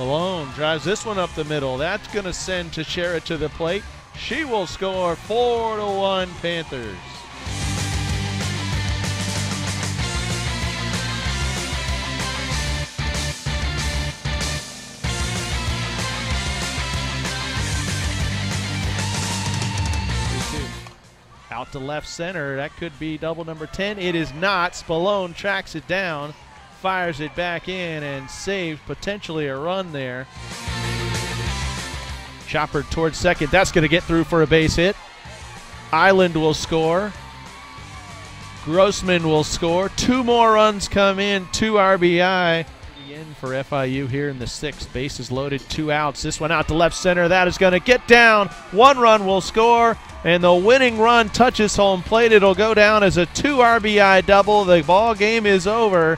Malone drives this one up the middle. That's going to send Teixeira to the plate. She will score 4 to 1 Panthers. Out to left center. That could be double number 10. It is not. Spallone tracks it down, fires it back in, and saves potentially a run there. Chopper towards second. That's going to get through for a base hit. Island will score. Grossman will score. Two more runs come in, two RBI. In for FIU here in the sixth. Bases loaded, two outs. This one out to left center. That is going to get down. One run will score, and the winning run touches home plate. It'll go down as a two RBI double. The ball game is over.